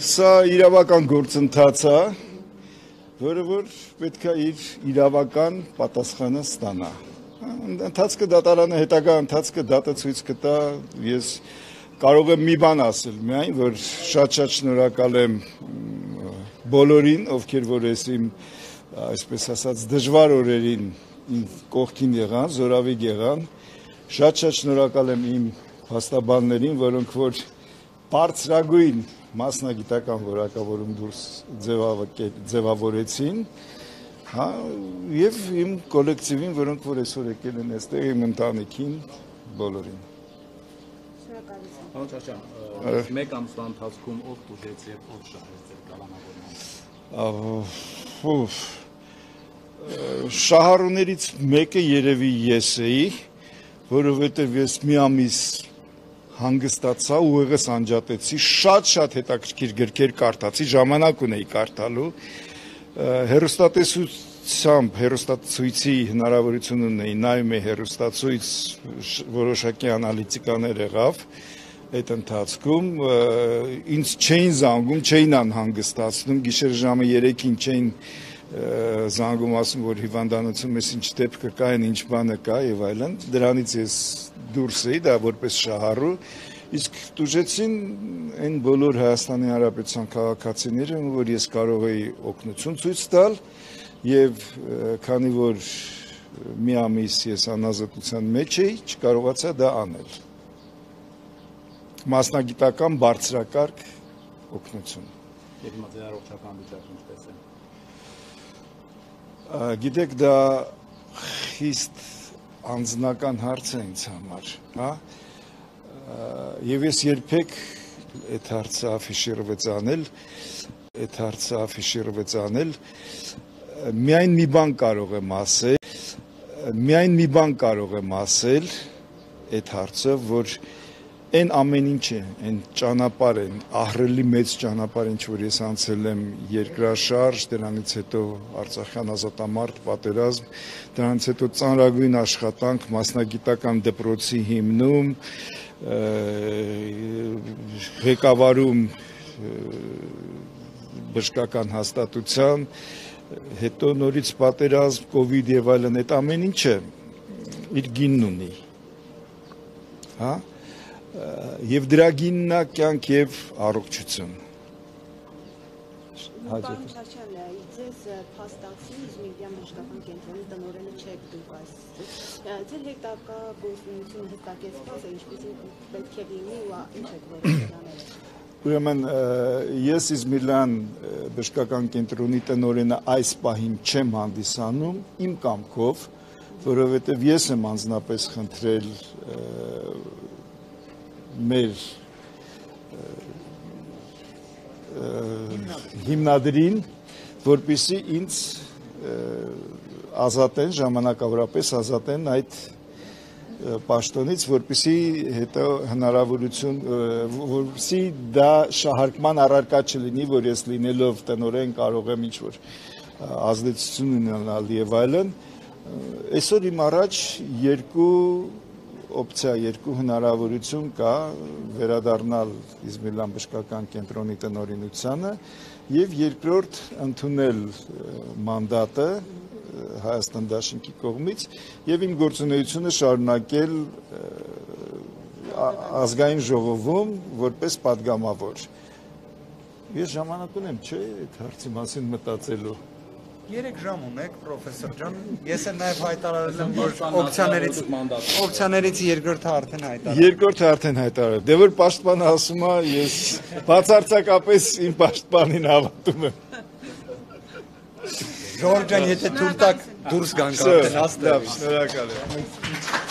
Սա իրավական գործընթաց է, որը որ պետք է իր իրավական պատասխանը ստանա։ Ընթացքը դատարանը հետագա ընթացքը դատը ցույց կտա, ես կարող եմ մի բան ասել, միայն որ շատ-շատ շնորհակալ եմ բոլորին, ովքեր որ ես իմ այսպես ասած դժվար օրերին իմ կողքին եղան, զորավիգ եղան։ Շատ-շատ շնորհակալ եմ իմ հաստաբաններին, որոնք որ բարձրագույն մասնագիտական որակավորում դուրս ձևավորեցին, հա, եւ իմ կոլեկտիվին, որոնք որ այսօր եկել են այստեղ իմ ընտանիքին բոլորին։ Շնորհակալություն։ Պարոն Չաշյան, մեկ ամսվա ընթացքում ով դուժեց եւ ով շահեց ձեր կալանավորմանը։ Շահառուներից մեկը երևի ես էի, որովհետև ես մի ամիս հանգստացա, ուղեղս անջատեցի, շատ-շատ հետաքրքիր գրքեր կարդացի, ժամանակ ունեի կարդալու։ Հերոստատեսությամբ, հերոստացույցի հնարավորություն ունեի, նայում էի հերոստացույց, որոշակի անալիտիկաներ եղավ այդ ընթացքում ինձ չէին զանգում, չէին անհանգստացնում, գիշեր ժամը 3-ին չէին զանգում ասում, որ հիվանդանոցում ես ինչ դեպքը կա, ինչ բանը կա եւ այլն։ Դրանից ես դուրս էի, դա որպես շահառու, իսկ դուժեցին այն բոլոր Հայաստանի Հանրապետության քաղաքացիները, որ ես կարող էի օգնություն ցույց տալ եւ քանի որ մի ամիս ես անազատության մեջ էի, չկարողացա դա անել մասնագիտական բարձրակարգ օգնություն։ Եվ հիմա ձեր առողջական վիճակը ինչպես է։ Գիտեք, դա խիստ անձնական հարց է ինձ համար, հա։ Եվ ես երբեք այդ հարցը աֆիշիրվեց անել, այդ հարցը աֆիշիրվեց անել, միայն մի բան կարող եմ ասել, միայն մի բան կարող եմ ասել այդ հարցը, որ այն ամեն ինչը, այն ճանապարհ են, ահրելի մեծ ճանապարհ ինչ որ ես անցել եմ երկրաշարժ, դրանից հետո Արցախյան ազատամարտ պատերազմ, դրանից հետո ծանրագույն աշխատանք մասնագիտական դպրոցի հիմնում, ղեկավարում բժշկական հաստատության, հետո նորից պատերազմ, կ ូវ իդ եւ այլն, այդ ամեն ինչը իր գինն ունի։ Հա եւ դրա գիննա կյանք եւ առողջություն։ Հաջորդ ձեզ փաստացի Իզմիրյան բժշկական կենտրոնի տնօրենը չեք դուք այս ձեր հետակա գործունեությունը հստակեցված է ինչպեսին պետք է լինի ու ինչ եք վերաբերանել Ուրեմն ես Իզմիրյան բժշկական կենտրոնի տնօրենը այս պահին չեմ հանդիսանում իմ կամքով, որովհետև ես եմ անձնապես խնդրել մեր հիմնադրին, որպիսի ինձ ազատեն, ժամանակավորապես ազատեն այդ պաշտոնից, որպիսի հետո հնարավորություն, որպիսի դա շահարկման առարկա չլինի, որ ես լինելով տնորեն կարող եմ ինչ-որ ազդեցություն ունենալ եւ այլն։ Այսօր իմ առաջ երկու օպցիա 2 հնարավորություն կա վերադառնալ Իզմիլան բժշկական կենտրոնի տնօրինությանը եւ երկրորդ ընդունել մանդատը Հայաստան Դաշնքի կողմից եւ իմ գործունեությունը շարունակել ազգային ժողովում որպես падգամավոր։ Ես ժամանակ ունեմ, չէ, այդ հարցի մասին մտածելու։ 3 ժամ ունեք, պրոֆեսոր ջան։ Ես էլ նաև հայտարարել եմ, որ օպցիաներից օպցիաներից երկրորդը արդեն հայտարարել։ Երկրորդը արդեն հայտարարել։ Դե որ պաշտպանը ասում է, ես բացարձակապես իմ պաշտպանին հավատում եմ։ Ժորժ ջան, եթե թույլ տաք դուրս գանք արդեն աստեղ։ Շնորհակալ եմ։